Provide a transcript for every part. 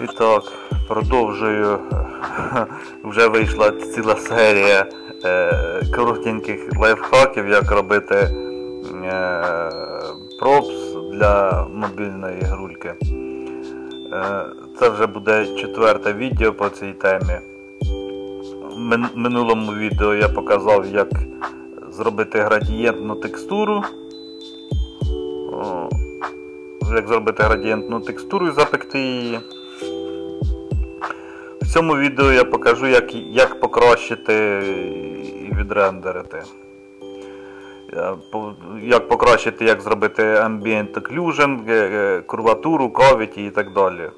І так, продовжую. Вже вийшла ціла серія е, коротеньких лайфхаків, як робити е, пропс для мобільної грульки. Е, це вже буде четверте відео по цій темі. В минулому відео я показав, як зробити градієнтну текстуру. Як зробити градієнтну текстуру і запекти її. В цьому відео я покажу, як, як покращити і відрендерити. Як покращити, як зробити Ambient Occlusion, е, е, курватуру, cavity і так далі.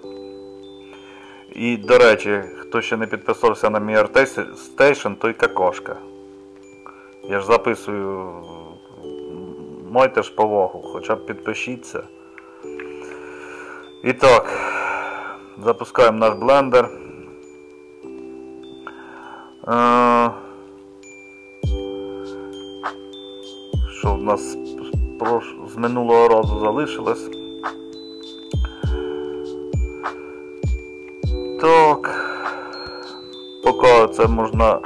І, до речі, хто ще не підписався на мій Station, той какошка. Я ж записую. Майте ж повагу, хоча б підпишіться. І так, запускаємо наш блендер. Е, Що в нас з минулого разу залишилось? Так. Поки це можна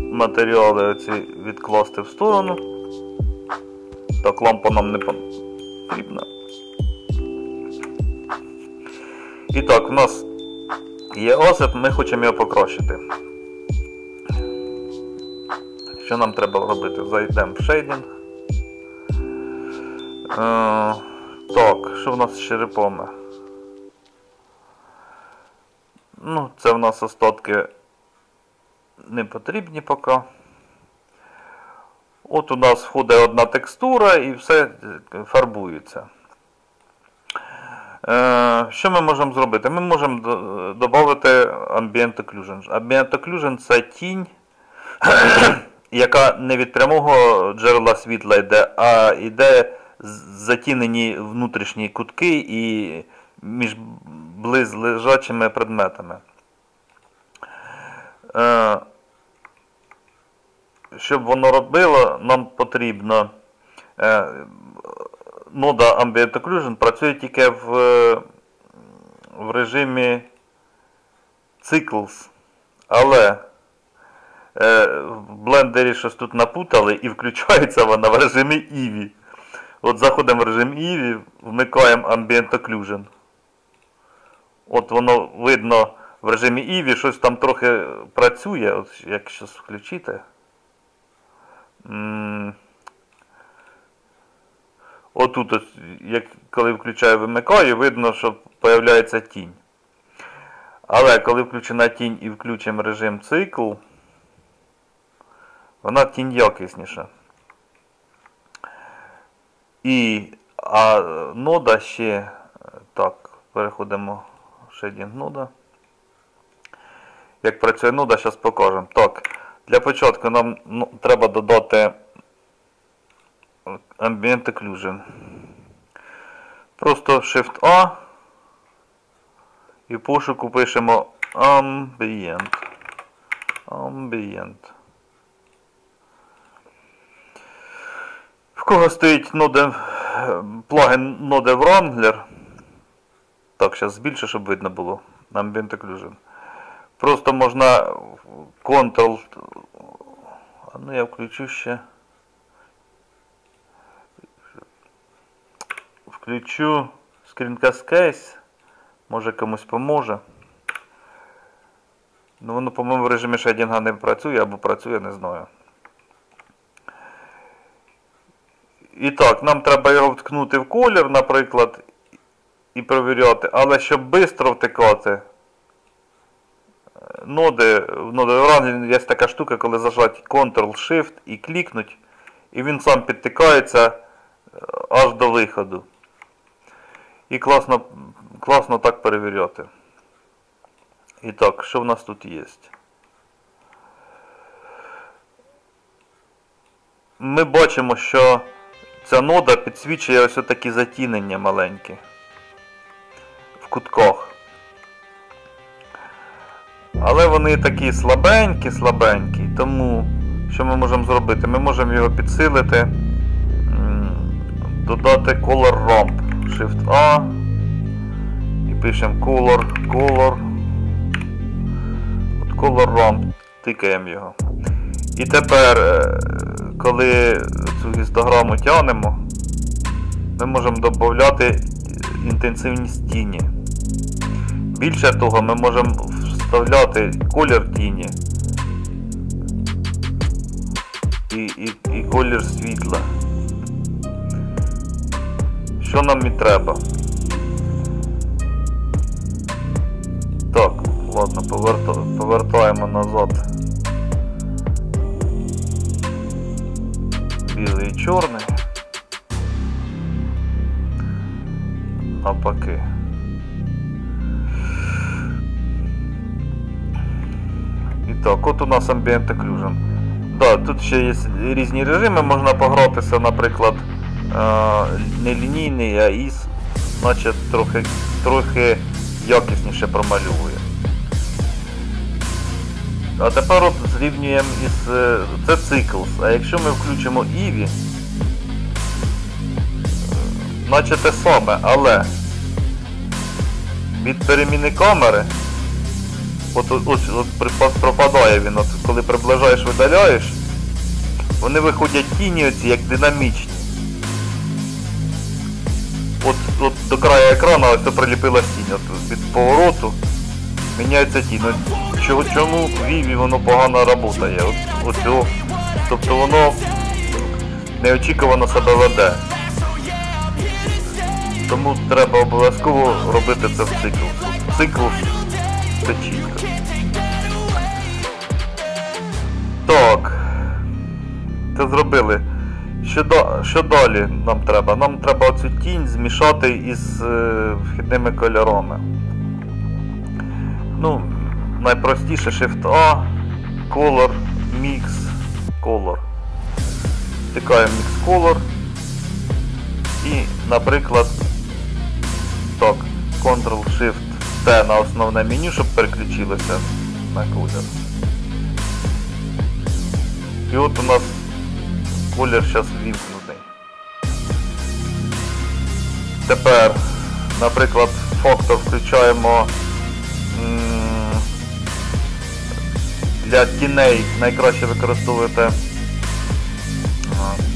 матеріали оці відкласти в сторону. Так, лампа нам не потрібна. І так, в нас є осип, ми хочемо його покращити. Що нам треба робити? Зайдемо в шейдінг. Е, так, що в нас з черепами? Ну, це в нас остатки не потрібні поки. От у нас входить одна текстура і все фарбується. Е, Що ми можемо зробити? Ми можемо додати Ambient Occlusion. Ambient Occlusion це тінь, яка не від прямого джерела світла йде, а йде затінені внутрішні кутки і між близлежачими предметами. Е, Щоб воно робило, нам потрібно е, нода Ambient Occlusion працює тільки в, в режимі Cycles, але е, в блендері щось тут напутали і включається вона в режимі Eevee. От заходимо в режим Eevee, вмикаємо Ambient Occlusion. От воно видно в режимі Eevee, щось там трохи працює, от як щось включити. М, Отут, ось, як коли включаю вимикаю, видно, що появляється тінь. Але коли включена тінь і включимо режим цикл, вона тінь якісніша. І а нода ще. Так, переходимо в шейдінг нода. Як працює нода, зараз покажемо. Так, для початку нам ну, треба додати Ambient Occlusion. Просто Shift-A і в пошуку пишемо Ambient. Ambient. В кого стоїть ноде, плагін Node Wrangler. Так, зараз збільшу, щоб видно було. Ambient Occlusion. Просто можна Ctrl. А ну я включу ще. Включу Screencast Case. Може комусь поможе. Ну воно, по-моєму, в режимі шейдінга не працює або працює, не знаю. І так, нам треба його вткнути в колір, наприклад, і перевіряти. Але щоб швидко втикати, е, ноди, в ноди Wrangler є така штука, коли зажати Ctrl-Shift і клікнуть, і він сам підтикається е, аж до виходу. І класно, класно так перевіряти. І так, що в нас тут є? Ми бачимо, що ця нода підсвічує ось такі затінення маленькі в кутках. Але вони такі слабенькі, слабенькі, тому що ми можемо зробити? Ми можемо його підсилити, додати Color Ramp, Shift A і пишемо color, color. От color RAM, тикаємо його. І тепер, е, коли цю гістограму тягнемо, ми можемо додати інтенсивність тіні. Більше того, ми можемо вставляти колір тіні і, і, і колір світла. Що нам і треба? Так, ладно, поверта... повертаємо назад. Білий і чорний. Навпаки. І так, от у нас Ambient Occlusion. Да, тут ще є різні режими, можна погратися, наприклад, не лінійний, а із, значить трохи, трохи якісніше промальовує. А тепер от зрівнюємо із. е, Це Cycles, а якщо ми включимо Eevee, е, наче те саме, але від переміни камери От, от, ось, от пропадає він, от коли приближаєш, видаляєш, вони виходять тіні оці, як динамічні. До краю екрану ось приліпила тінь. Від повороту міняється тінь. От, чого, чому в Віві воно погано працює? От, ось, тобто воно неочікувано себе веде. Тому треба обов'язково робити це в цикл. Цикл це чітко. Так. Це зробили. Що, да- що далі нам треба? Нам треба оцю тінь змішати із е, вхідними кольорами. Ну, найпростіше Shift A, Color, Mix, Color. Втикаємо Mix Color. І, наприклад, так, Ctrl-Shift T на основне меню, щоб переключилося на колір. І от у нас колір зараз вімкнутий. Тепер, наприклад, фактор включаємо для тіней найкраще використовувати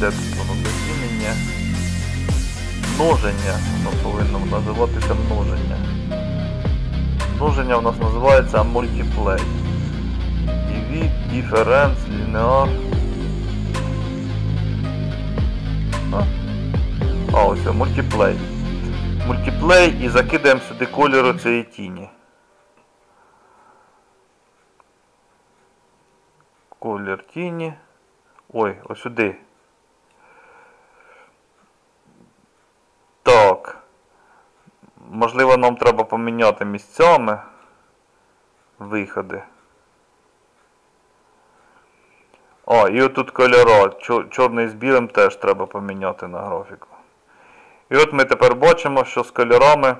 де тут воно затінення множення, воно повинно називатися множення. Множення у нас називається multiplay. Divide, difference, linear. А ось multiplay. Multiplay і закидаємо сюди кольору цієї тіні. Колір тіні. Ой, ось сюди. Так. Можливо, нам треба поміняти місцями виходи. О, і отут кольора. Чорний з білим теж треба поміняти на графіку. І от ми тепер бачимо, що з кольорами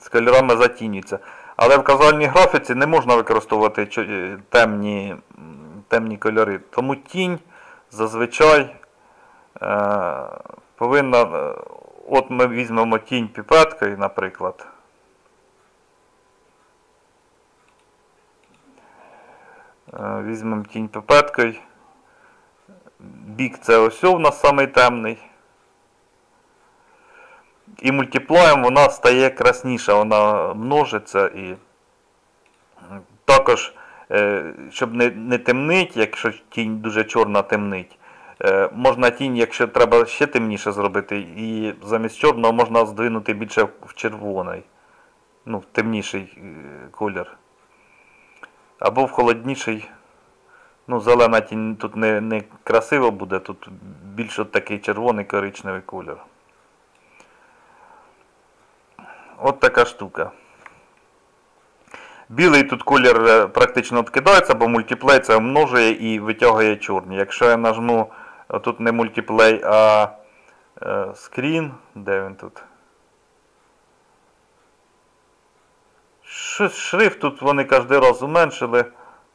з кольорами затінюється. Але в казальній графіці не можна використовувати е, темні, темні кольори. Тому тінь зазвичай е, повинна. е, От ми візьмемо тінь піпеткою, наприклад. Е, Візьмемо тінь піпеткою. Бік це ось у нас самий темний. І мультиплаєм вона стає красніша, вона множиться і також, е, щоб не, не темнить, якщо тінь дуже чорна темнить, е, можна тінь, якщо треба ще темніше зробити, і замість чорного можна здвинути більше в червоний, ну, в темніший е, колір. Або в холодніший. Ну, зелена тінь тут не, не красиво буде, тут більш такий червоний коричневий колір. От така штука. Білий тут колір е, практично відкидається, бо мультиплей це множує і витягує чорні. Якщо я нажму, е, тут не мультиплей, а е, скрін, де він тут? Шрифт тут вони кожен раз зменшили.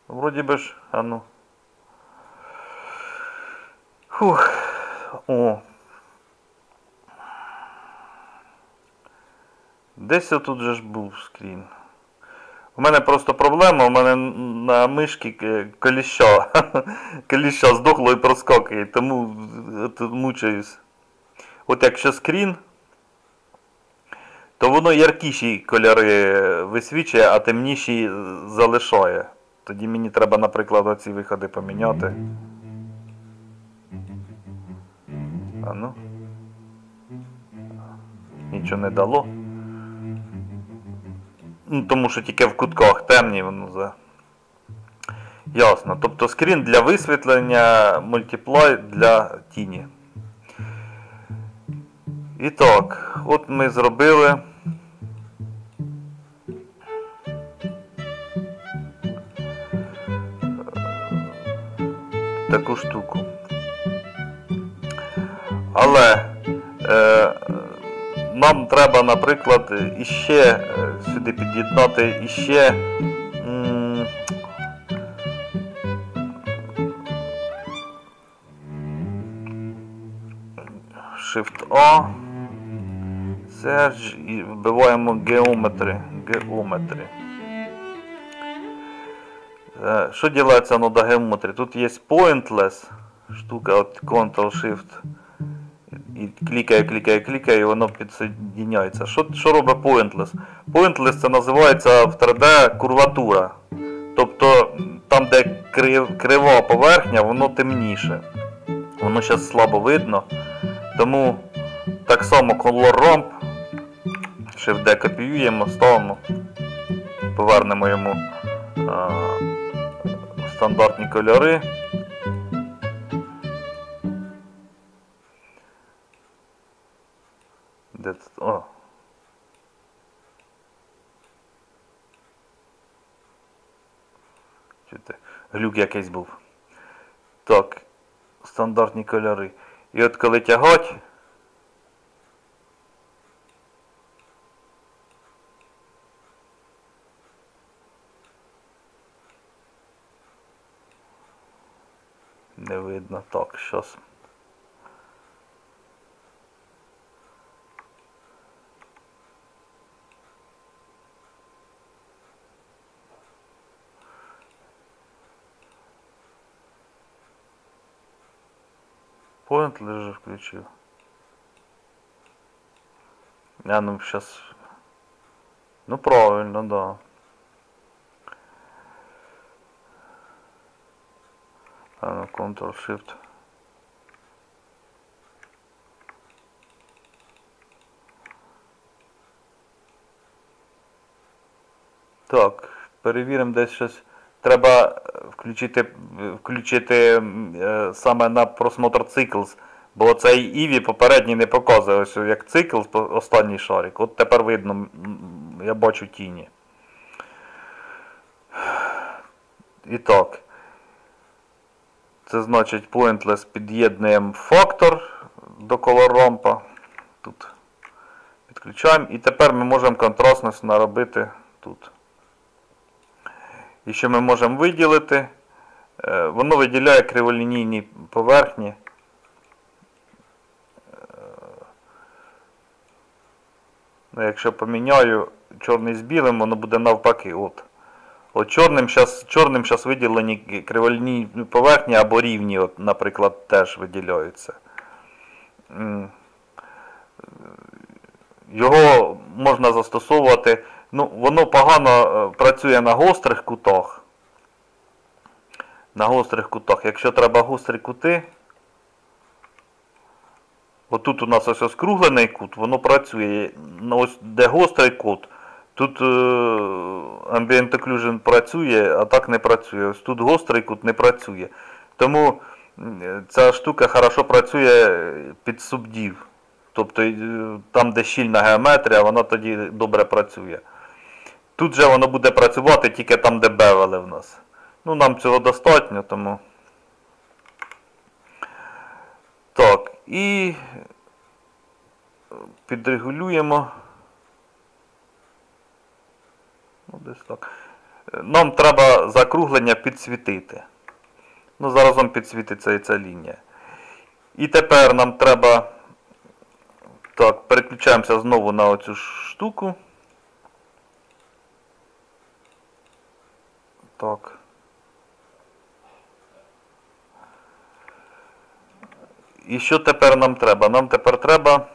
Вроді би ж, а ну. Фух. О. Десь тут же ж був скрін. У мене просто проблема, у мене на мишці е, коліща. Коліща здохло і проскакує, тому е, тут мучаюсь. От якщо скрін, то воно яркіші кольори висвічує, а темніші залишає. Тоді мені треба, наприклад, оці виходи поміняти. А ну. Нічого не дало. Ну, тому що тільки в кутках темні воно за. Ясно. Тобто скрін для висвітлення, мультиплай для тіні. І так, от ми зробили. Таку штуку. Але е, нам треба, наприклад, іще е, сюди під'єднати іще. Shift O. Search і вбиваємо Geometry. Geometry. Е, Що ділається до Geometry? Тут є Pointless штука, от Ctrl-Shift. І клікає, клікає, клікає, і воно підсоединяється. Що, що робить Pointless? Pointless це називається в 3D курватура. Тобто там, де крив, крива поверхня, воно темніше. Воно зараз слабо видно. Тому так само Color Romp. Shift D копіюємо, ставимо, повернемо йому а, стандартні кольори. Де тут? О. Чути, глюк якийсь був. Так, стандартні кольори. І от коли тягать, не видно. Так, щас. Лежит включил. А ну сейчас. Ну правильно, да. А ну Ctrl-Shift. Так, перевіримо десь щось. Треба е, включити, включити е, саме на просмотр Cycles, бо цей Іві попередній не показує ось як по- останній шарик. От тепер видно, я бачу тіні. І так. Це значить pointless під'єднуємо фактор до колоромпа. Тут підключаємо. І тепер ми можемо контрастність наробити тут. І що ми можемо виділити? Е, Воно виділяє криволінійні поверхні. Е, Ну, якщо поміняю чорний з білим, воно буде навпаки. От. От чорним зараз чорним виділені криволінійні поверхні або рівні, от, наприклад, теж виділяються. Його можна застосовувати. Ну, воно погано е, працює на гострих кутах. На гострих кутах. Якщо треба гострі кути, отут у нас ось оскруглений кут, воно працює. Ну, Ось де гострий кут, тут е, Ambient Occlusion працює, а так не працює. Ось тут гострий кут не працює. Тому ця штука хорошо працює під субдів. Тобто е, там, де щільна геометрія, вона тоді добре працює. Тут же воно буде працювати тільки там, де бевели в нас. Ну, нам цього достатньо, тому. Так, і підрегулюємо. Ну, десь так. Нам треба закруглення підсвітити. Ну, заразом підсвітиться і ця лінія. І тепер нам треба. Так, переключаємося знову на оцю штуку. Так. І що тепер нам треба? Нам тепер треба.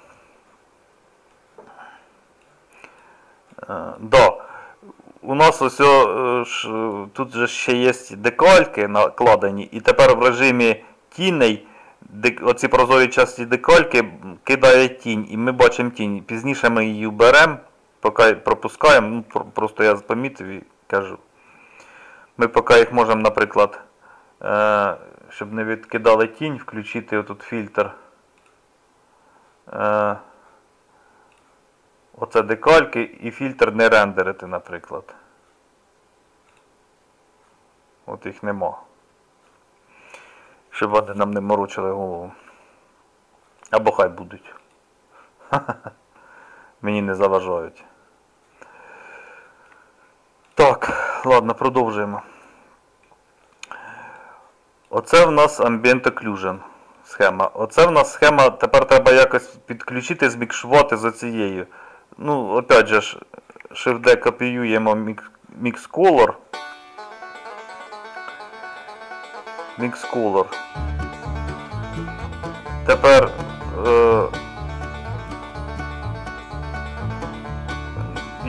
Е, да. У нас ось е, тут же ще є декальки накладені, і тепер в режимі тіней оці прозорі часті декальки кидає тінь, і ми бачимо тінь. Пізніше ми її беремо, поки пропускаємо, ну, просто я помітив і кажу. Ми поки їх можемо, наприклад, е, щоб не відкидали тінь, включити отут фільтр. Е, оце декальки і фільтр не рендерити, наприклад. От їх нема. Щоб вони нам не морочили голову. Або хай будуть. Мені не заважають. Так, ладно, продовжуємо. Оце в нас Ambient Occlusion схема. Оце в нас схема, тепер треба якось підключити, змікшувати з оцією. Ну, опять же Shift-D копіюємо Mix Color. Mix Color. Тепер е,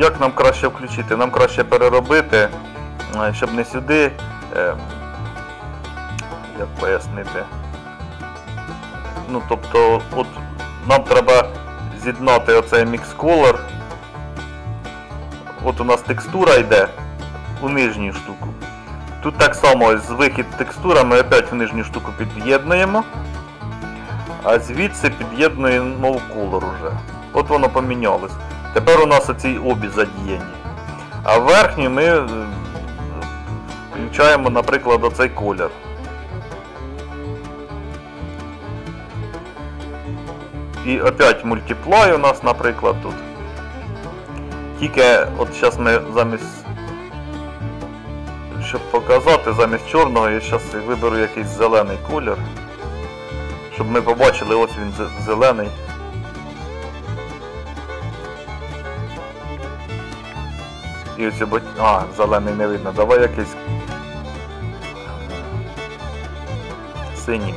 як нам краще включити? Нам краще переробити, е, щоб не сюди. Е, як пояснити? Ну, тобто, от нам треба з'єднати оцей Mix Color. От у нас текстура йде у нижню штуку. Тут так само ось вихід текстура ми опять в нижню штуку під'єднуємо. А звідси під'єднуємо в Color уже. От воно помінялось. Тепер у нас оці обі задіяні. А в ми е, включаємо, наприклад, оцей колір. І опять мультиплай у нас, наприклад, тут. Тільки от зараз ми замість. Щоб показати, замість чорного я зараз виберу якийсь зелений колір. Щоб ми побачили, ось він зелений. І ось бо... А, зелений не видно. Давай якийсь. Синій.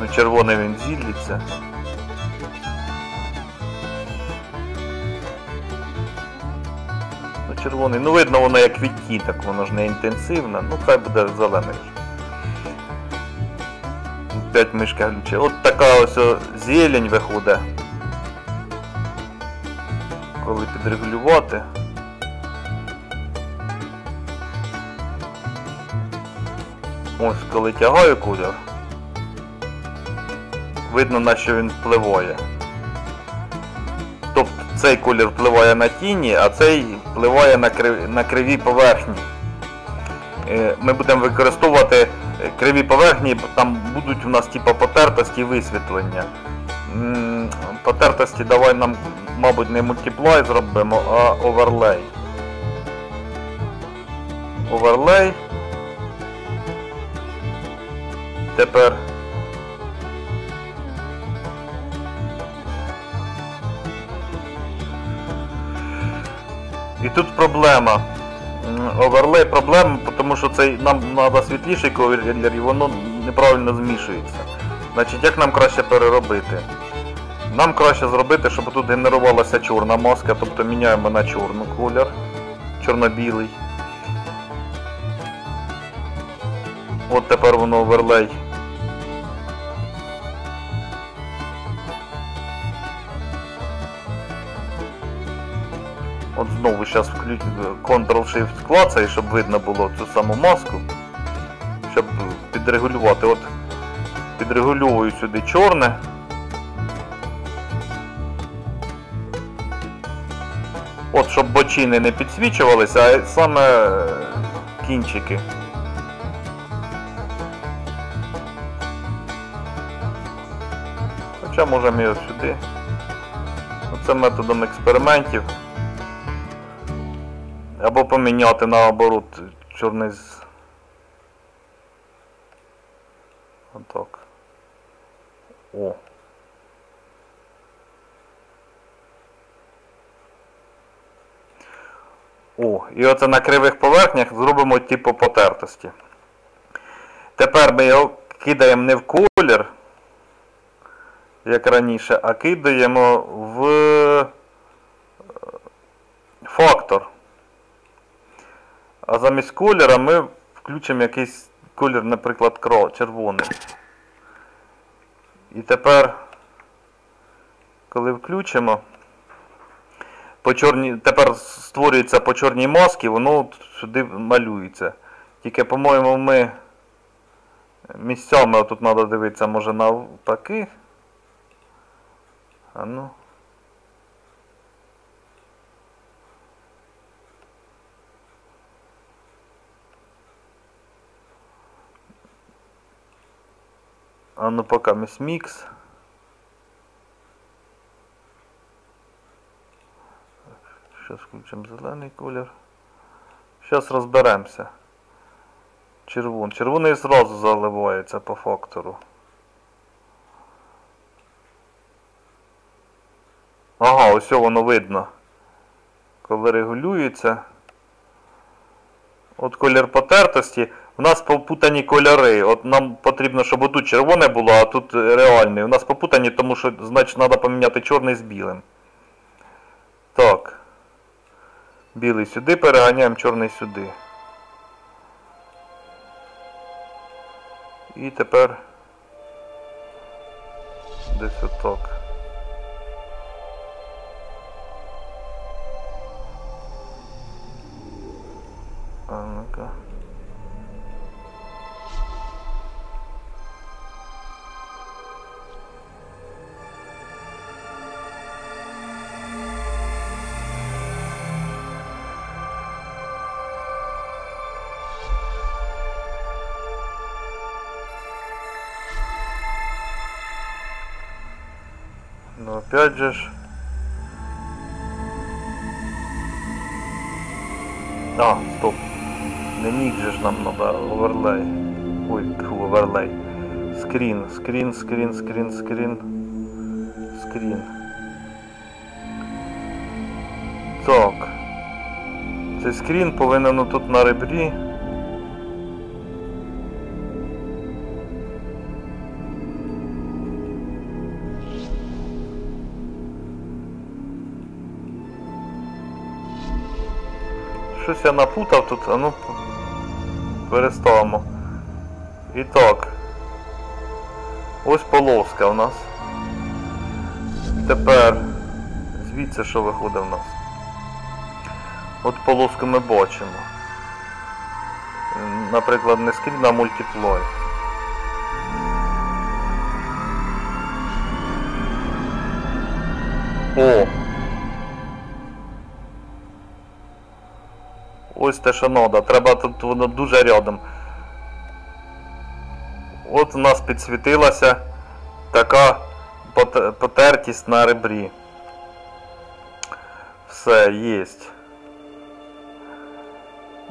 Ну, червоний він зіллється. Ну, червоний. Ну, видно, воно як відтінок, воно ж не інтенсивне. Ну, хай буде зелений. П'ять мишка глюче. От така ось зелень виходить. Коли підрегулювати. Ось коли тягаю кулер. Видно на що він впливає. Тобто цей колір впливає на тіні, а цей впливає на, крив... на криві поверхні. Е, Ми будемо використовувати е, криві поверхні, бо там будуть у нас типу потертості висвітлення. Потертості давай нам, мабуть, не мультиплай зробимо, а оверлей. Оверлей. Тепер І тут проблема. Оверлей проблема, тому що цей, нам треба світліший колір і воно неправильно змішується. Значить, як нам краще переробити? Нам краще зробити, щоб тут генерувалася чорна маска, тобто міняємо на чорний колір, чорно-білий. От тепер воно оверлей. От знову зараз Ctrl-Shift клацаю, щоб видно було цю саму маску. Щоб підрегулювати. От підрегульовую сюди чорне. От, щоб бочини не підсвічувалися, а саме е, кінчики. Хоча можемо його сюди. Оце методом експериментів. Або поміняти наоборот чорний з. Отак. О. О, і оце на кривих поверхнях зробимо типу потертості. Тепер ми його кидаємо не в колір, як раніше, а кидаємо в е, фактор. А замість кольора ми включимо якийсь колір, наприклад, червоний. І тепер, коли включимо, по чорні, тепер створюється по чорній масці, воно сюди малюється. Тільки, по-моєму, ми місцями тут треба дивитися, може навпаки. А ну. А ну пока місь мікс. Зараз включимо зелений колір. Зараз розберемося. Червон. Червоний зразу заливається по фактору. Ага, ось воно видно. Коли регулюється. От колір потертості. У нас попутані кольори. От нам потрібно, щоб отут червоне було, а тут реальний. У нас попутані, тому що, значить, треба поміняти чорний з білим. Так. Білий сюди переганяємо, чорний сюди. І тепер десь отак. Ж. А, стоп. Не міг же ж нам надо overlay. Ой, overlay. Screen, screen, screen, screen, screen. Screen. Так. Цей screen повинен тут на ребрі. Щось я напутав тут, а ну переставимо. І так. Ось полоска у нас. Тепер звідси що виходить в нас. От полоску ми бачимо. Наприклад, не скрін, а мультиплой. О! Те, що надо. Треба тут воно дуже рядом. От у нас підсвітилася така потертість на ребрі. Все, єсть.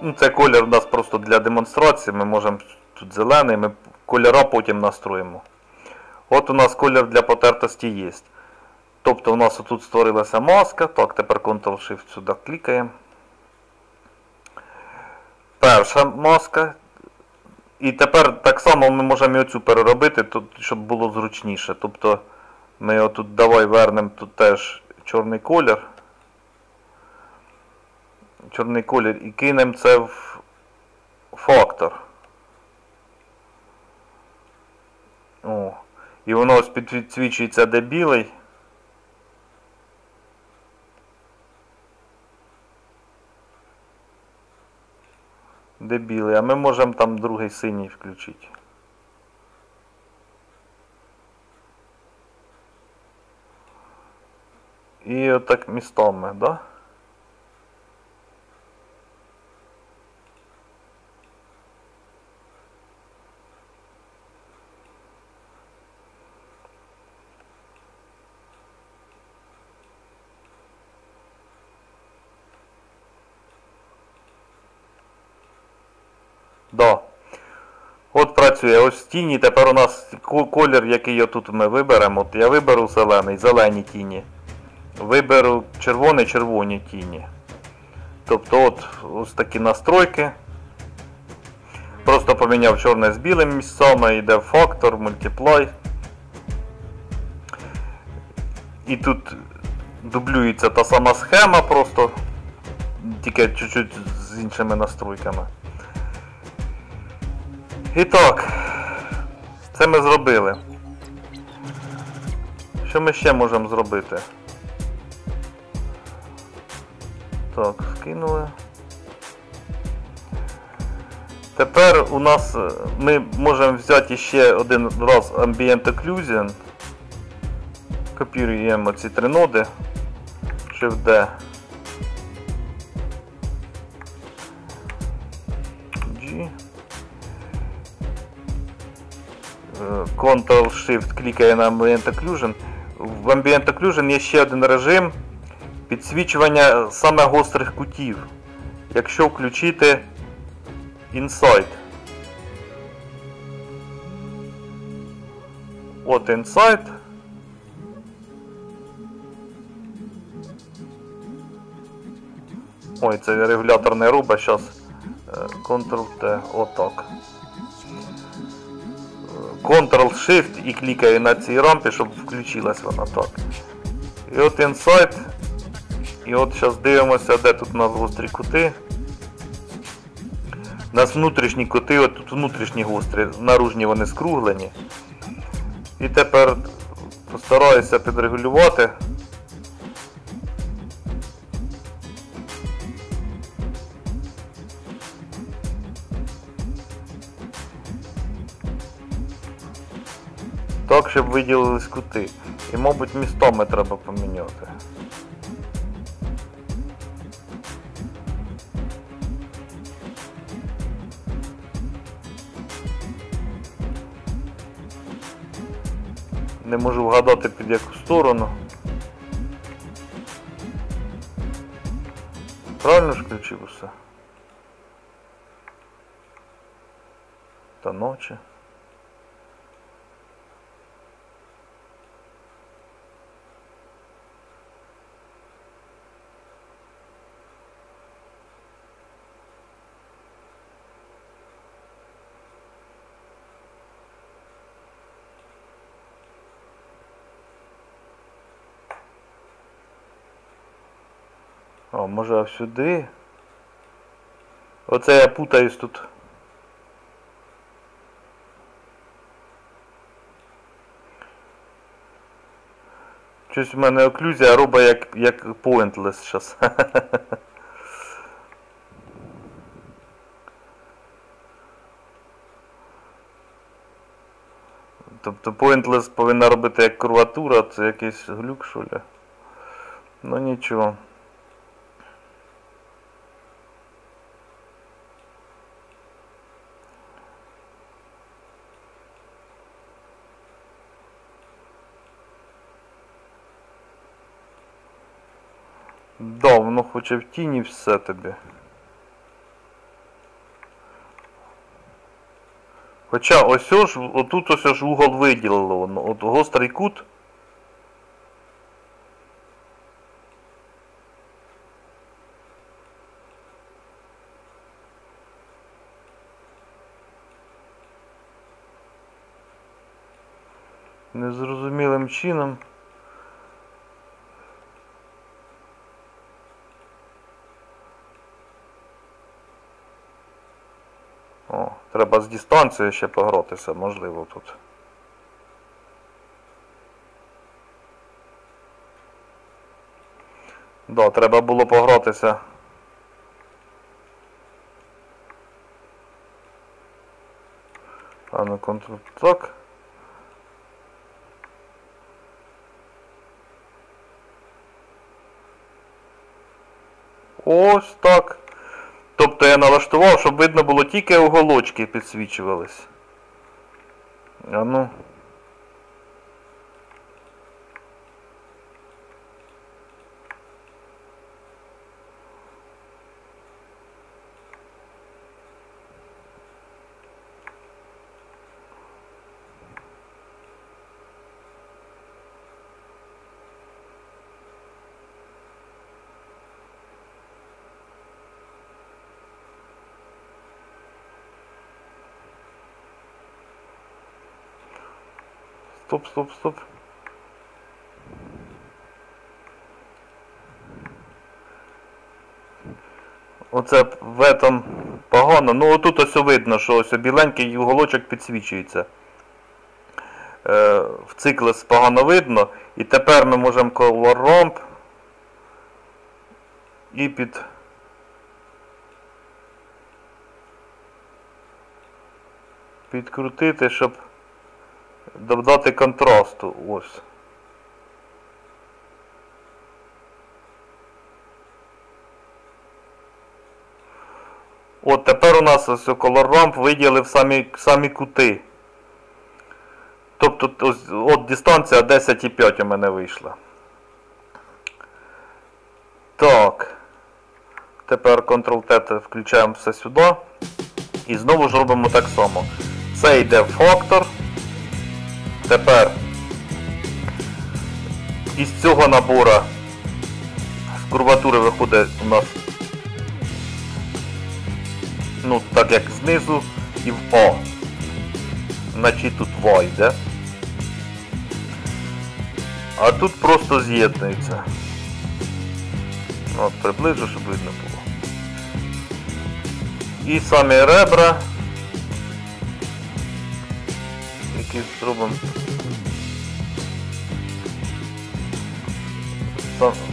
Ну, це колір у нас просто для демонстрації. Ми можемо тут зелений, ми кольора потім настроїмо. От у нас колір для потертості є. Тобто у нас тут створилася маска. Так, тепер Ctrl-Shift сюди клікаємо. Перша маска. І тепер так само ми можемо і оцю переробити, тут, щоб було зручніше. Тобто ми отут давай вернемо тут теж чорний колір. Чорний колір і кинемо це в фактор. О. І воно ось підсвічується де білий. Де білий, а ми можемо там другий синій включити. І отак містами, так? Да. От працює. Ось тіні. Тепер у нас колір, який отут ми виберемо. От я виберу зелений, зелені тіні. Виберу червоний, червоні тіні. Тобто от ось такі настройки. Просто поміняв чорне з білим місцями, йде фактор, мультиплай. І тут дублюється та сама схема, просто тільки чуть-чуть з іншими настройками. І так, це ми зробили. Що ми ще можемо зробити? Так, скинули. Тепер у нас е, ми можемо взяти ще один раз Ambient Occlusion. Копіюємо ці три ноди. Shift D. Ctrl-Shift клікає на Ambient Occlusion. В Ambient Occlusion є ще один режим підсвічування саме гострих кутів. Якщо включити Insight. От Insight. Ой, це регулятор не руба, зараз Ctrl-T, отак. Ctrl-Shift і клікаю на цій рампі, щоб включилась вона так. І от Insight. І от зараз дивимося, де тут у нас гострі кути. У нас внутрішні кути, от тут внутрішні гострі, наружні вони скруглені. І тепер постараюся підрегулювати. Щоб виділились кути. І, мабуть, містами треба поміняти. Не можу вгадати під яку сторону. Правильно ж включив усе? Та ночі. Може аж сюди. Оце я путаюсь тут. Щось в мене оклюзія робить як, як pointless зараз. Тобто pointless повинна робити як курватура, це якийсь глюк, ли? Ну нічого. Да, воно хоче в тіні все тобі. Хоча ось ж, отут ось ж угол виділило. От гострий кут. Незрозумілим чином. О, треба з дистанції ще погратися, можливо, тут. Да, треба було погратися. А ну контроль. Ось так. Тобто я налаштував, щоб видно було тільки оголочки підсвічувались. А ну. Стоп, стоп, стоп. Оце в этом погано. Ну отут ось видно, що ось біленький уголочок підсвічується. Е, в циклес погано видно. І тепер ми можемо color romp і під підкрутити, щоб додати контрасту. Ось. От тепер у нас ось Color Ramp виділив самі, самі кути. Тобто ось, от дистанція 10,5 у мене вийшла. Так. Тепер Ctrl-T включаємо все сюди. І знову ж робимо так само. Це йде фактор. Тепер із цього набору з курватури виходить у нас ну так як знизу і в О. Значить тут В йде. А тут просто з'єднується. От, приближу, щоб видно було. І самі ребра, які зробимо.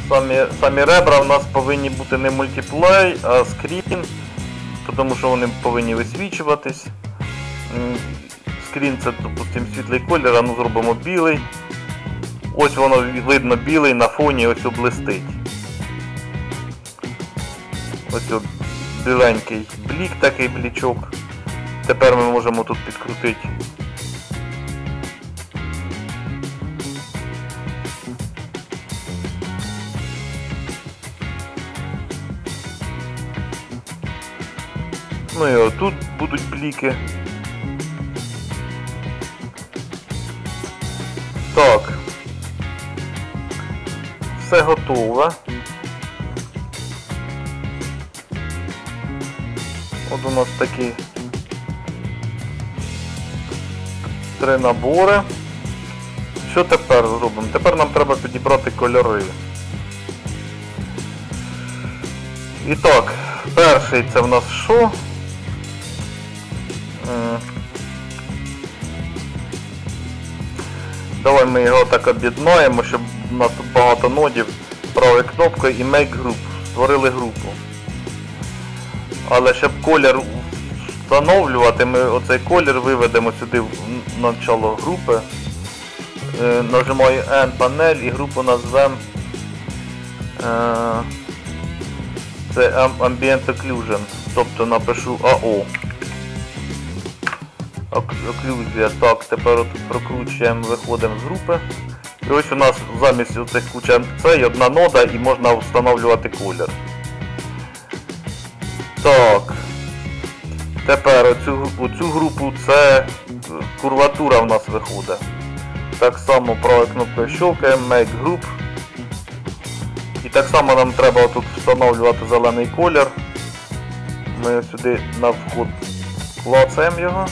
Самі, самі ребра у нас повинні бути не мультиплей, а скрін, тому що вони повинні висвічуватись. Скрін це, допустимо, світлий колір, а ну зробимо білий. Ось воно видно білий на фоні ось блистить. Ось о, біленький блік, такий блічок. Тепер ми можемо тут підкрутити. Ну і отут будуть бліки. Так. Все готове. От у нас такі три набори. Що тепер зробимо? Тепер нам треба підібрати кольори. І так, перший це в нас що? М. Давай ми його так об'єднаємо, щоб у нас тут багато нодів. Правою кнопкою і Make Group. Створили групу. Але щоб колір встановлювати, ми оцей колір виведемо сюди в начало групи. Е, Нажимаю N панель і групу назвемо е, це Ambient Occlusion. Тобто напишу AO. Ок- Оклюзія. Так, тепер от прокручуємо, виходимо з групи. І ось у нас замість оцих куча цей одна нода і можна встановлювати колір. Так. Тепер оцю, оцю групу це курватура в нас виходить. Так само правою кнопкою щелкаємо, Make Group. І так само нам треба тут встановлювати зелений колір. Ми сюди на вход клацаємо його.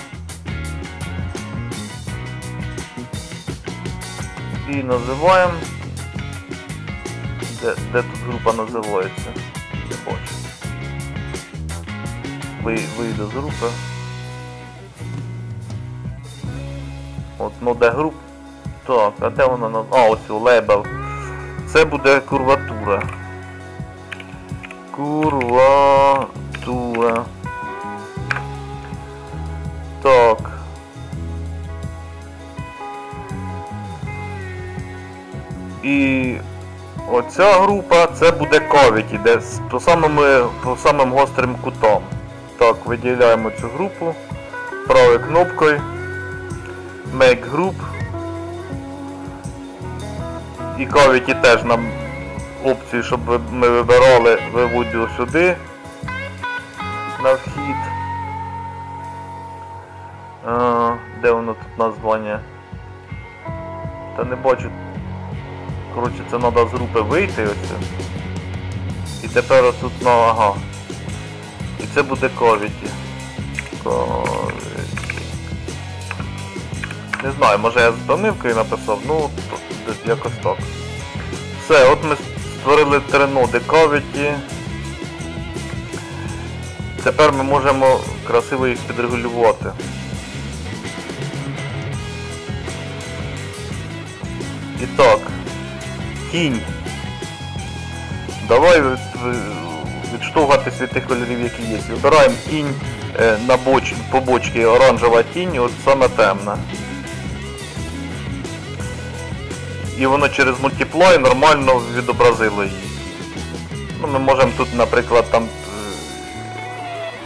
І називаємо. Де, де тут група називається? Не. Ви, вийду з групи. От, ну де груп. Так, а де вона на. А, ось у лейбл. Це буде курватура. Курватура. Так. І оця група це буде cavity, де по самим, по самим гострим кутам. Так, виділяємо цю групу правою кнопкою. Make Group. І cavity теж нам опцію, щоб ми вибирали, виводю сюди на вхід. А, де воно тут названня? Та не бачу. Коротше, це треба з групи вийти ось. І тепер ось тут на ага. І це буде cavity. Cavity. Не знаю, може я з помилкою написав, ну десь якось так. Все, от ми створили три ноди Cavity. Тепер ми можемо красиво їх підрегулювати. І так, тінь. Давай від- від- тих кольорів, які є. Вибираємо тінь е, на боч, по бочці оранжева тінь, от саме темна. І воно через мультиплай нормально відобразило її. Ну, ми можемо тут, наприклад, там е,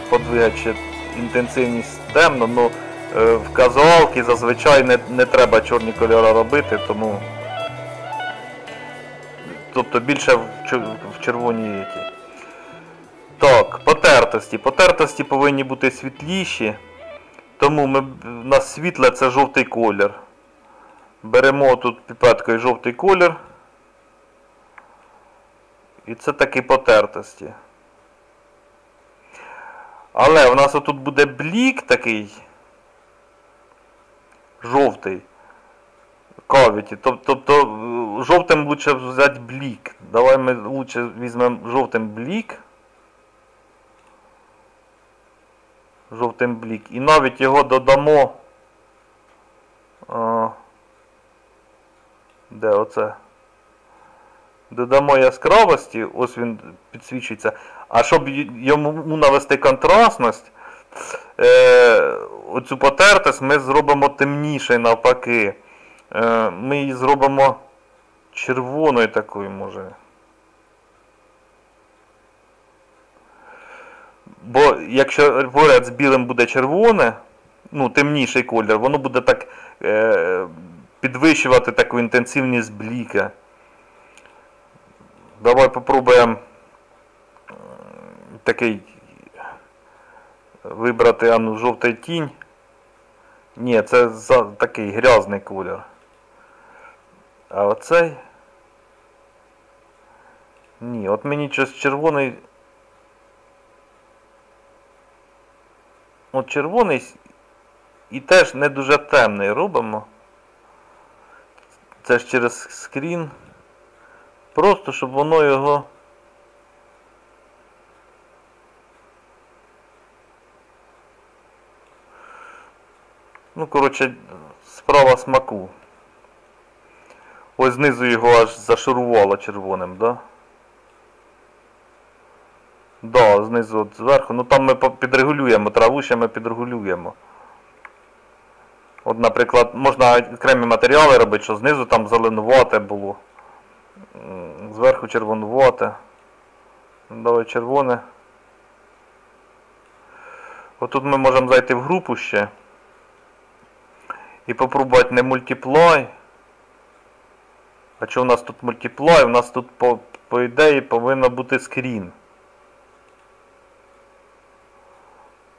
подвигати інтенсивність темно, ну е, в казуалки зазвичай не, не треба чорні кольори робити, тому. Тобто більше в, чер- червоній. Так, потертості. Потертості повинні бути світліші. Тому ми, у нас світле це жовтий колір. Беремо тут піпеткою жовтий колір. І це такі потертості. Але у нас отут буде блік такий жовтий. Кавіті. Тобто е, жовтим лучше взяти блік. Давай ми лучше візьмемо жовтим блік. Жовтим блік. І навіть його додамо. А, де оце? Додамо яскравості, ось він підсвічується. А щоб йому навести контрастність, е, оцю потертість ми зробимо темніше навпаки. Е, ми її зробимо червоною такою, може. Бо якщо поряд з білим буде червоне, ну, темніший колір, воно буде так е, підвищувати таку інтенсивність бліка. Давай попробуємо такий вибрати а ну, жовтий тінь. Ні, це за, такий грязний колір. А оцей. Ні, от мені щось червоний. От червоний і теж не дуже темний робимо. Це ж через скрін. Просто щоб воно його. Ну, коротше, справа смаку. Ось знизу його аж зашарувало червоним, да? Да, знизу от зверху. Ну там ми підрегулюємо, траву ще ми підрегулюємо. От, наприклад, можна окремі матеріали робити, що знизу там зеленувате було. Зверху червонувате. Давай червоне. Отут ми можемо зайти в групу ще. І попробувати не мультиплай. А що у нас тут мультиплай? У нас тут по, по ідеї повинно бути скрін.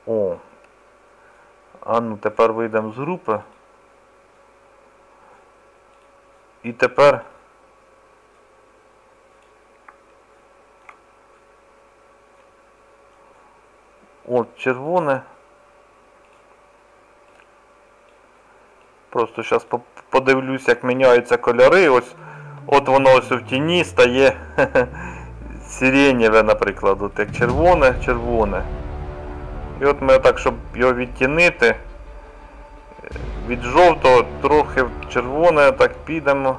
О. А ну тепер вийдемо з групи. І тепер. От червоне. Просто зараз подивлюсь, як міняються кольори. Ось, от воно ось в тіні стає сиренєве, наприклад. От як червоне, червоне. І от ми так, щоб його відтінити, від жовтого трохи в червоне так підемо.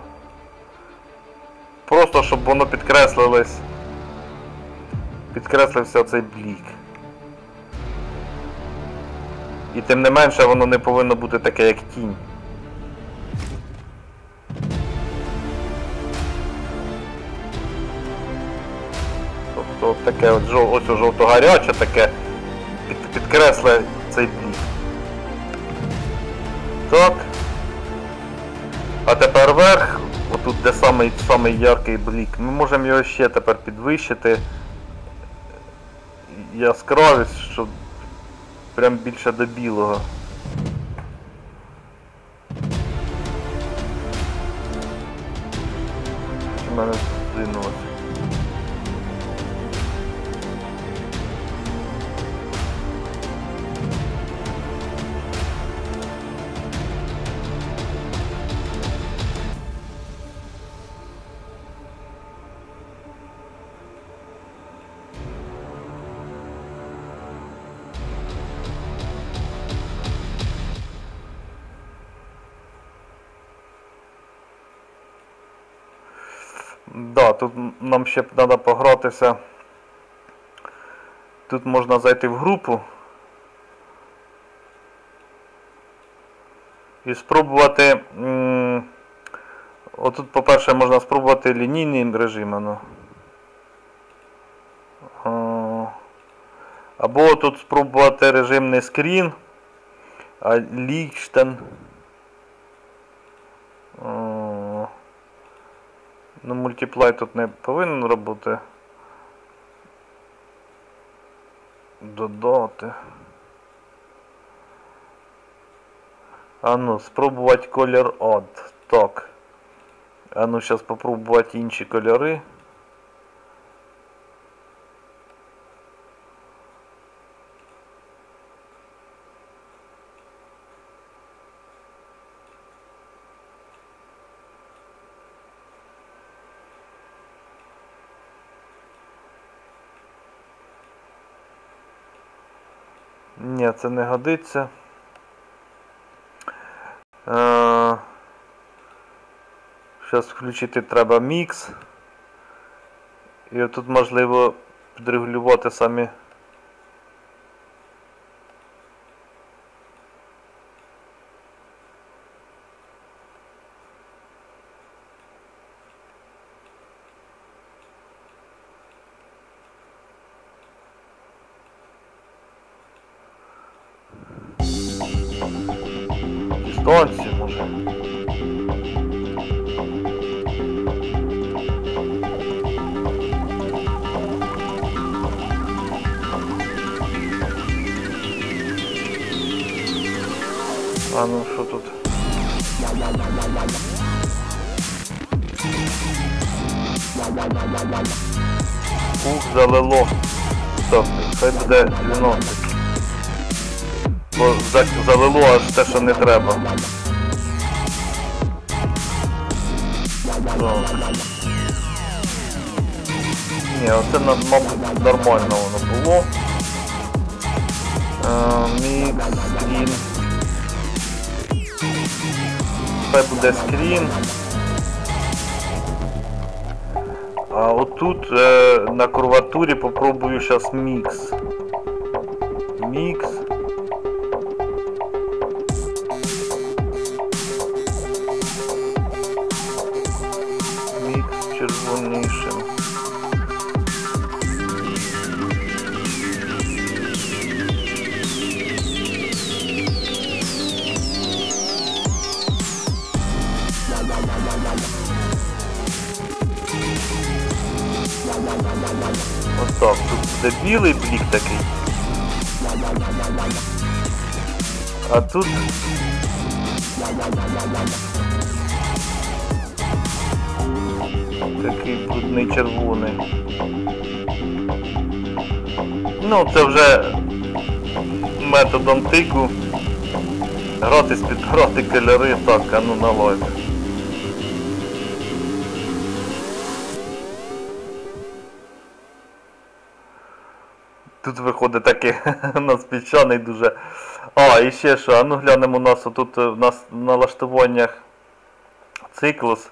Просто щоб воно підкреслилось. Підкреслився цей блік. І тим не менше воно не повинно бути таке, як тінь. От таке от жов... ось жовто-гаряче таке під... підкреслює цей блік. Так. А тепер верх, отут де самий, самий яркий блік, ми можемо його ще тепер підвищити яскравість, щоб прям більше до білого. У мене здвинулося. Тут нам ще треба погратися. Тут можна зайти в групу. І спробувати. Отут, по-перше, можна спробувати лінійний режим. Ну. Або тут спробувати режимний скрін. А Лічтен. Ну, мультиплай тут не повинен робити. Додати. А ну, спробувати колір от. Так. А ну, зараз попробувати інші кольори. Ні, це не годиться. Зараз включити треба мікс. І тут можливо підрегулювати самі. Попробую зараз мікс. Мікс. А тут такий брудний червоний. Ну, це вже методом тику. Гратись підграти кольори, так, а ну налойте. Тут виходить такий наспічаний дуже. А, і ще що, а ну глянемо у нас тут в нас в налаштуваннях циклус.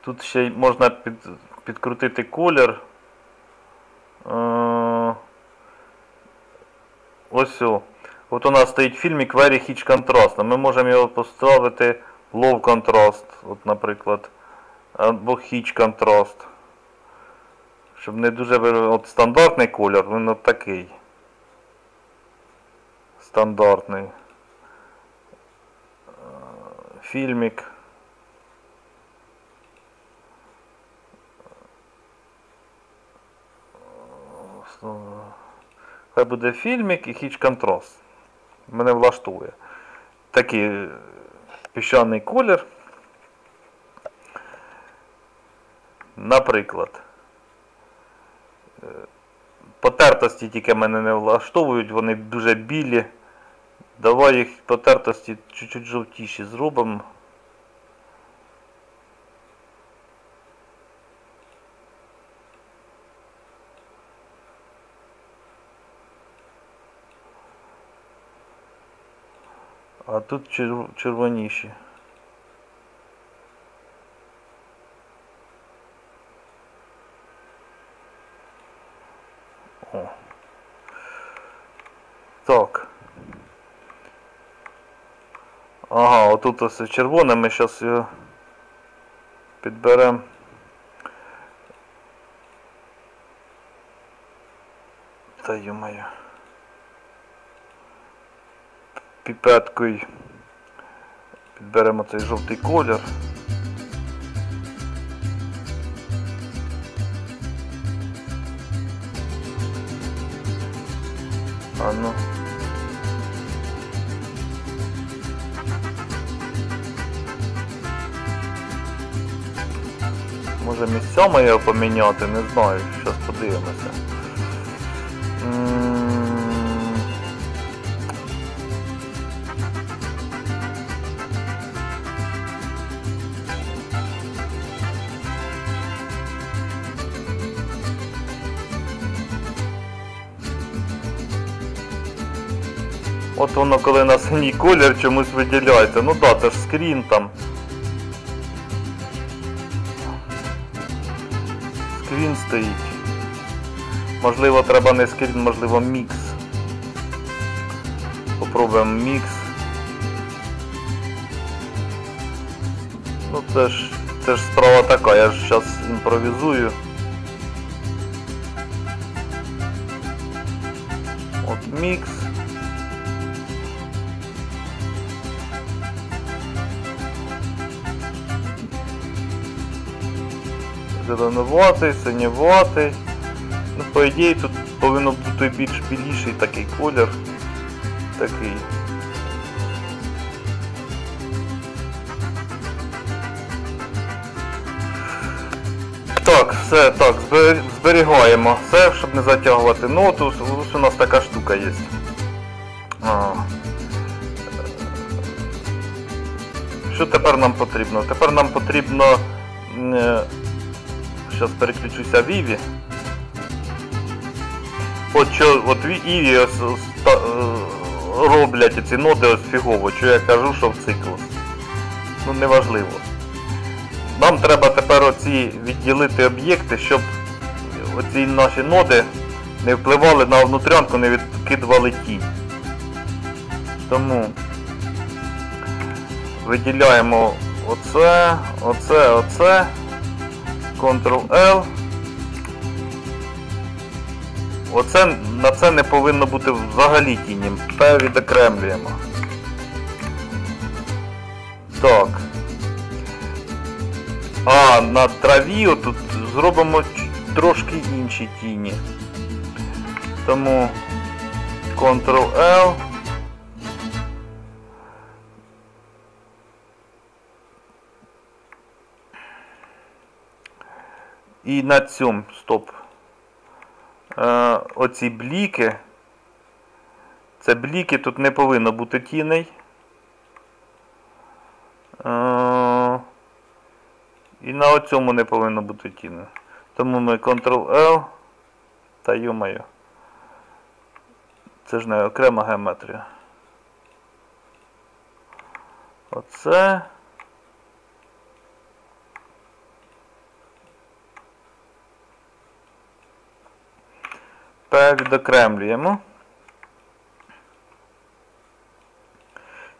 Тут ще можна під, підкрутити колір. Е, Ось о. От у нас стоїть фільмік Very Hitch Contrast. Ми можемо його поставити Low Contrast, от, наприклад. Або Hitch Contrast. Щоб не дуже от стандартний колір, він от такий. Стандартний. Е, Фільмік. Хай буде фільмік і хіч контраст. Мене влаштує. Такий е, піщаний колір. Наприклад. Е, Потертості тільки мене не влаштовують, вони дуже білі. Давай їх потертості чуть-чуть жовтіші зробимо. А тут чер- червоніші. О. Так. Отут ось червоне, ми зараз його підберемо. Та ё-моё. Піпеткою підберемо цей жовтий колір. А ну. Може місцями його поміняти, не знаю, зараз подивимося. От воно коли на синій колір чомусь виділяється. Ну да, це ж скрін там. Скрін стоїть. Можливо треба не скрін, можливо мікс. Попробуємо мікс. Ну це ж це ж справа така, я ж зараз імпровізую. От мікс. Зеленуватий, синюватий. Ну, по ідеї тут повинно бути більш біліший такий колір. Такий. Так, все, так, зберігаємо все, щоб не затягувати ноту. Ось у нас така штука є. А. Що тепер нам потрібно? Тепер нам потрібно. Зараз переключуся в Іві. От що, от Іві е, роблять ці ноти ось фігово, що я кажу, що в циклус. Ну неважливо. Нам треба тепер оці відділити об'єкти, щоб оці наші ноди не впливали на внутрянку, не відкидували тінь. Тому виділяємо оце, оце, оце. Ctrl-L. Оце на це не повинно бути взагалі тіні. П відокремлюємо. Так. А, на траві отут зробимо трошки інші тіні. Тому Ctrl-L. І на цьому, стоп. Е, оці бліки. Це бліки, тут не повинно бути тіней. Е, і на оцьому не повинно бути тіней. Тому ми Ctrl-L та ю-моє. Це ж не окрема геометрія. Оце. П відокремлюємо.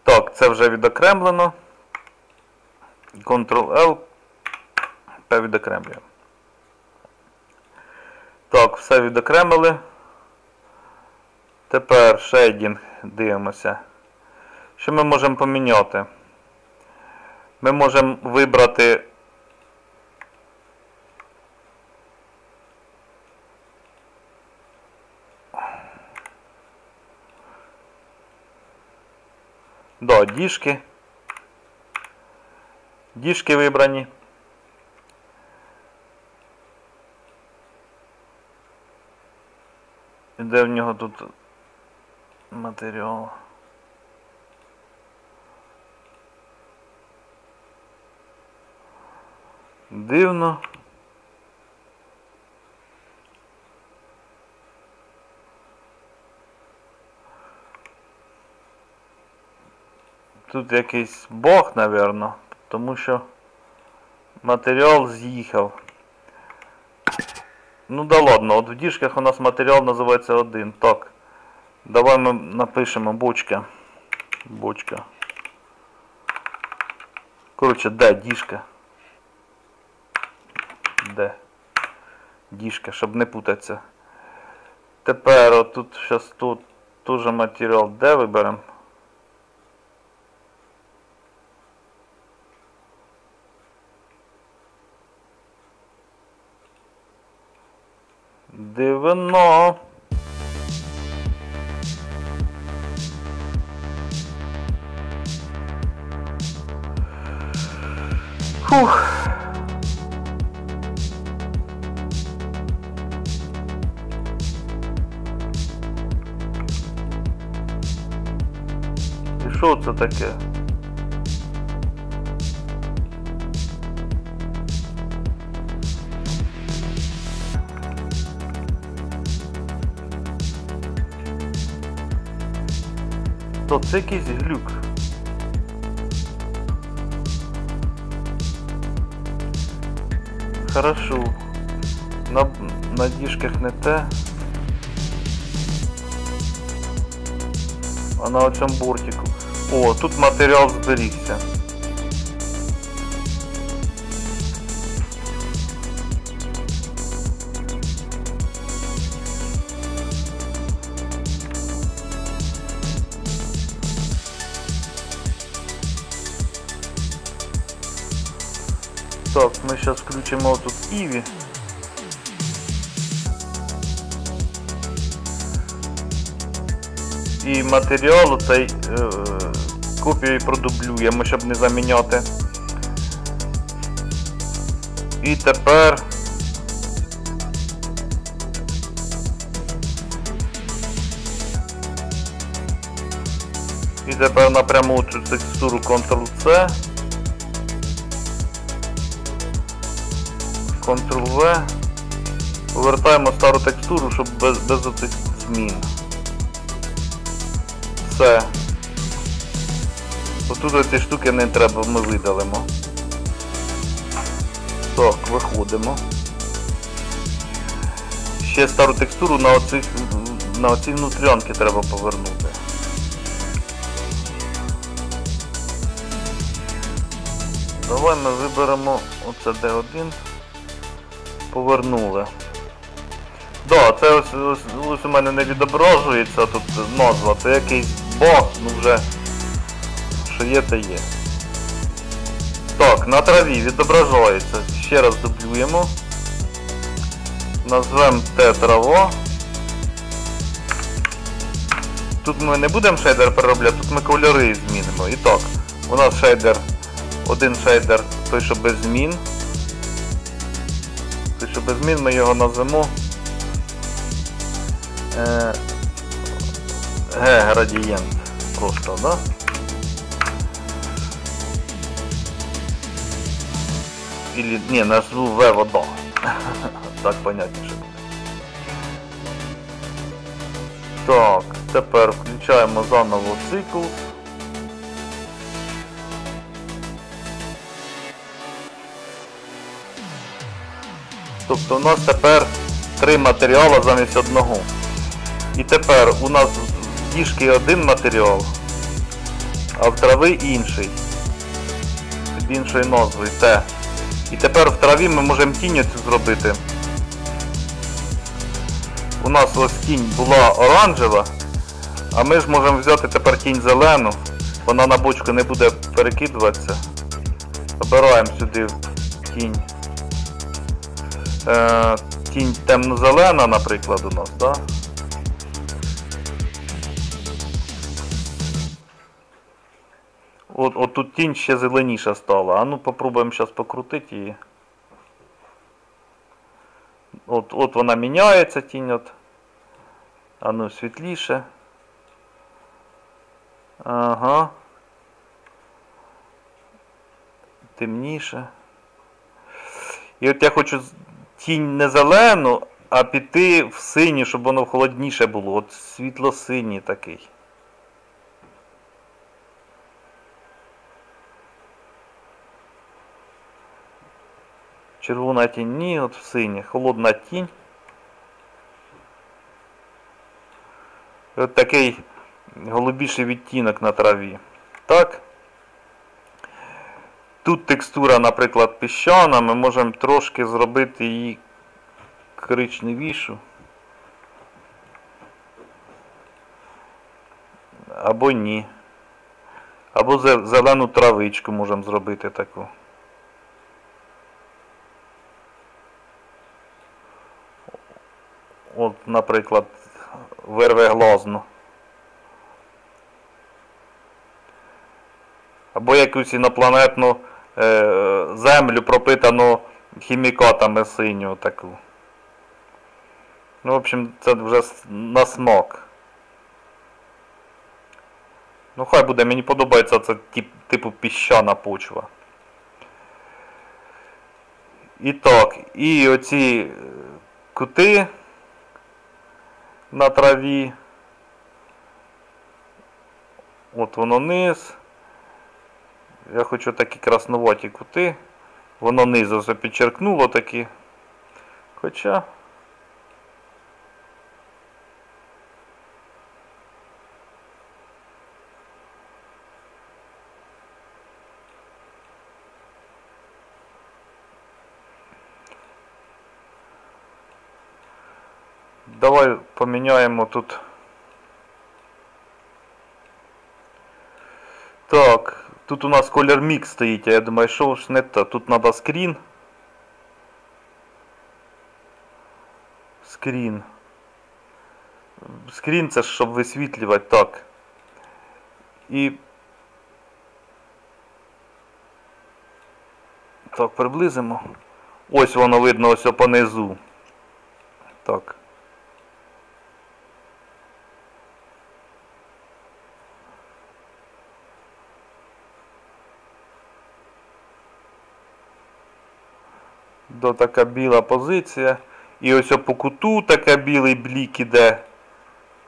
Так, це вже відокремлено. Ctrl-L. П відокремлюємо. Так, все відокремили. Тепер шейдінг дивимося. Що ми можемо поміняти? Ми можемо вибрати Діжки. Діжки вибрані. І Де в нього тут матеріал? Дивно. Тут якийсь бог, напевно, тому що матеріал з'їхав. Ну да ладно, от в діжках у нас матеріал називається один. Так. Давай ми напишемо бочка. Бочка. Коротше, де діжка? Де? Діжка, щоб не путатися. Тепер отут зараз тут теж матеріал де виберемо? Дивно. Фух. І що це таке? То це якийсь глюк. Хорошо. На, на діжках не те. А на оцьому бортику. О, тут матеріал зберігся. Зараз тут Іві. І матеріал цей е, копією продублюємо, щоб не заміняти. І тепер І тепер напряму цю текстуру Ctrl-C. Ctrl-V. Повертаємо стару текстуру, щоб без, без оцих змін. Все. Отут ці штуки не треба, ми видалимо. Так, виходимо. Ще стару текстуру на оцих, на оці внутрянки треба повернути. Давай ми виберемо оце D1. Повернули. Да, це ось, ось, ось у мене не відображується тут назва, це якийсь баг, ну вже що є, то є. Так, на траві відображається. Ще раз дублюємо. Назвемо Т трава. Тут ми не будемо шейдер переробляти, тут ми кольори змінимо. І так, у нас шейдер, один шейдер, той, що без змін. Що без змін, ми його назвемо е, Г градієнт. Просто, да? Или, не, назву В вода. так понятніше буде. Так, тепер включаємо заново цикл. Тобто у нас тепер три матеріали замість одного. І тепер у нас в діжки один матеріал, а в трави інший. Під іншою назвою Т. І тепер в траві ми можемо тінь цю зробити. У нас ось тінь була оранжева, а ми ж можемо взяти тепер тінь зелену, вона на бочку не буде перекидуватися. Обираємо сюди тінь. Е, тінь темно-зелена, наприклад, у нас, так? Да? От, от тут тінь ще зеленіша стала. А ну попробуємо зараз покрутити її. От, от вона міняється тінь. От. А ну світліше. Ага. Темніше. І от я хочу тінь не зелену, а піти в синю, щоб воно холодніше було. От світло-синій такий. Червона тінь, ні, от в синій. холодна тінь. От такий голубіший відтінок на траві. Так. Тут текстура, наприклад, піщана, ми можемо трошки зробити її коричневішу. Або ні. Або зелену травичку можемо зробити таку. От, наприклад, вирвеглазну. Або якусь інопланетну землю пропитану хімікатами синю таку. Ну, в общем, це вже на смак. Ну, хай буде, мені подобається це тип, типу піщана почва. І так, і оці е, кути на траві. От воно низ. Я хочу такі красноваті кути. Воно низу все підчеркнуло такі. Хоча. Давай поміняємо тут. Так, тут у нас колір мікс стоїть, а я думаю, що ж не то. Тут треба скрін. Скрін. Скрін це ж, щоб висвітлювати так. І. Так, приблизимо. Ось воно видно ось понизу. Так. До така біла позиція. І ось по куту така білий блік іде.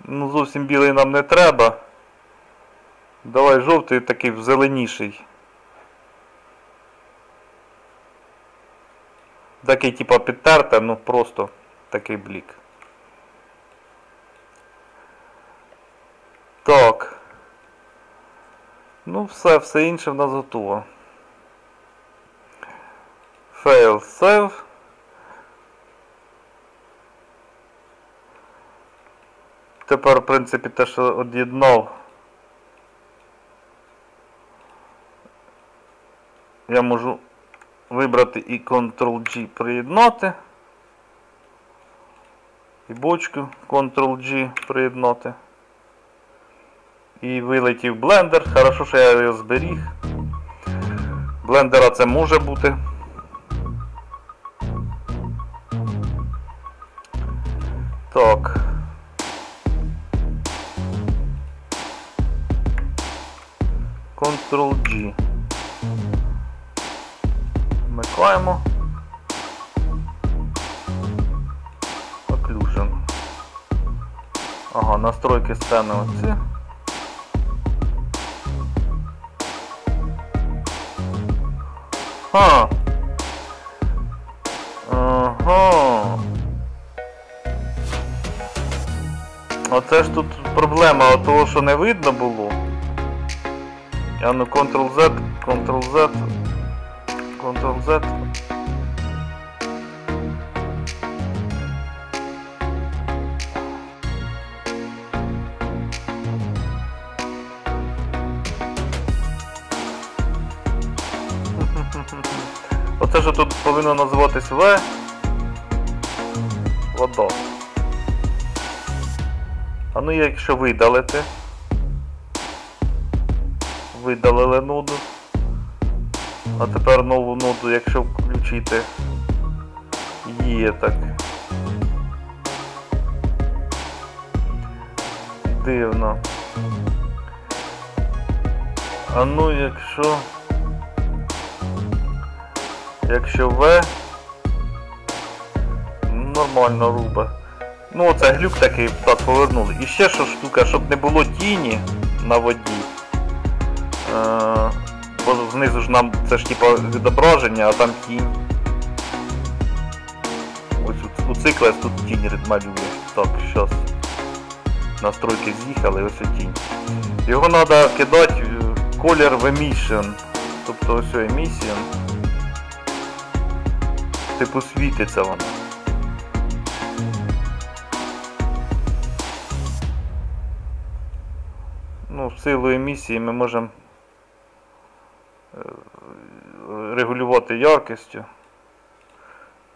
Ну, зовсім білий нам не треба. Давай жовтий такий зеленіший. Такий типа підтерте, ну просто такий блік. Так. Ну все, все інше в нас готово. Fail save. Тепер, в принципі, те, що од'єднав. Я можу вибрати і Ctrl-G приєднати. І бочку Ctrl-G приєднати. І вилетів блендер. Хорошо, що я його зберіг. Блендера це може бути. Так. Ctrl-G. Вмикаємо. Occlusion. Ага, настройки сцени оці. Ха. Оце ж тут проблема того, що не видно було. А ну Ctrl-Z, Ctrl-Z, Ctrl-Z. Оце що тут повинно називатись В. Вода. А ну якщо видалити. Видалили ноду. А тепер нову ноду, якщо включити. Є так. Дивно. А ну якщо... Якщо В... Нормально руба. Ну оце глюк такий так повернули. І ще що штука, щоб не було тіні на воді. Е, бо знизу ж нам це ж типа відображення, а там тінь. Ось у, у циклес тут тінь малює. Так, щас. Настройки з'їхали, ось тінь. Його треба кидати колір в emission. Тобто ось emission. Типу світиться воно. Силу емісії ми можемо е, регулювати яркістю.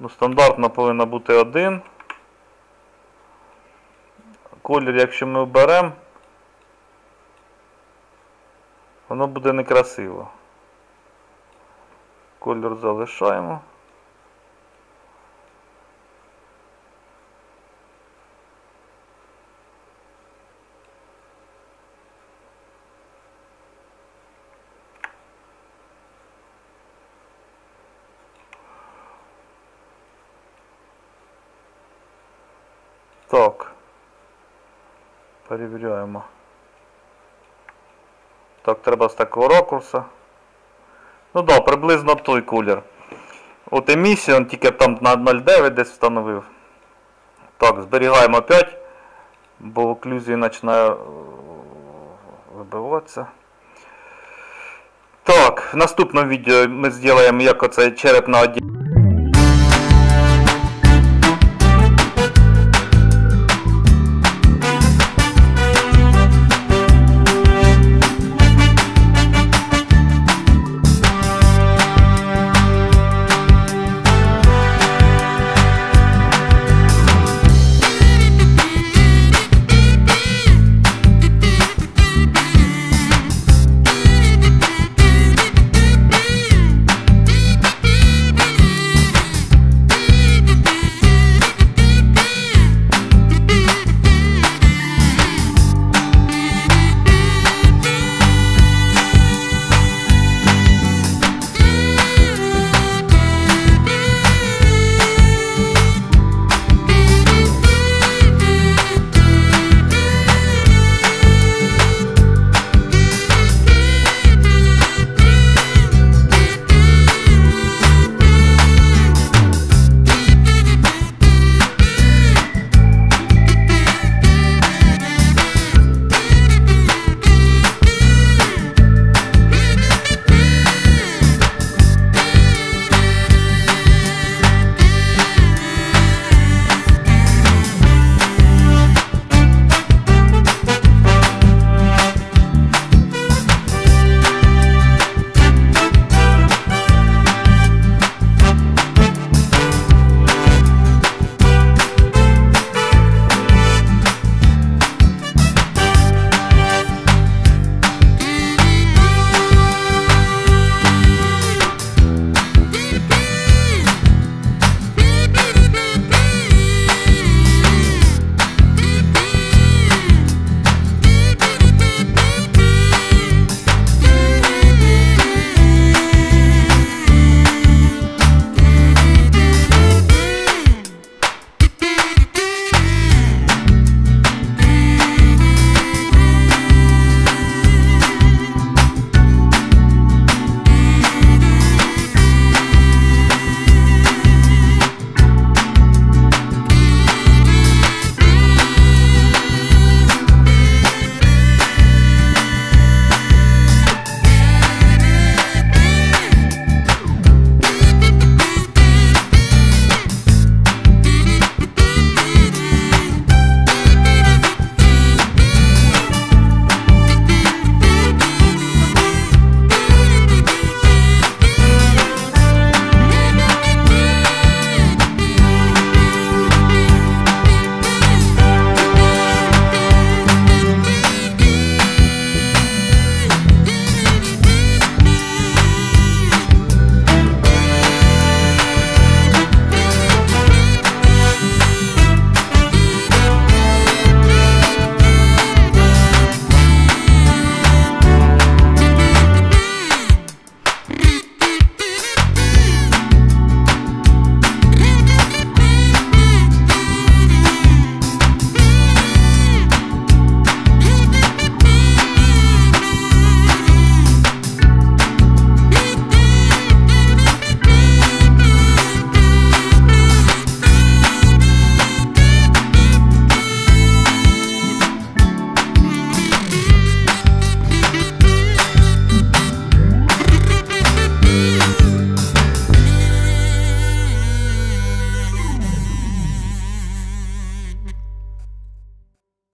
Ну, стандартно повинна бути один. Колір, якщо ми оберемо, воно буде некрасиво. Колір залишаємо. Так. Перевіряємо. Так, треба з такого ракурса. Ну так, да, приблизно той колір. От емісію, він тільки там на 0,9 десь встановив. Так, зберігаємо 5, бо оклюзія починає е, вибиватися. Так, в наступному відео ми зробимо як оцей череп на одні.